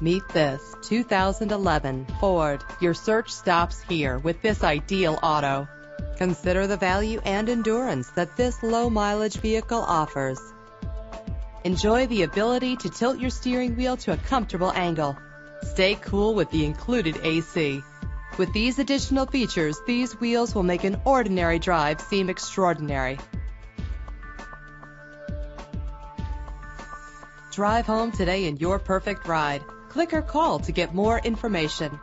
Meet this 2011 Ford. Your search stops here with this ideal auto. Consider the value and endurance that this low mileage vehicle offers. Enjoy the ability to tilt your steering wheel to a comfortable angle. Stay cool with the included AC. With these additional features, these wheels will make an ordinary drive seem extraordinary. Drive home today in your perfect ride. Click or call to get more information.